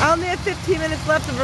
I only have 15 minutes left of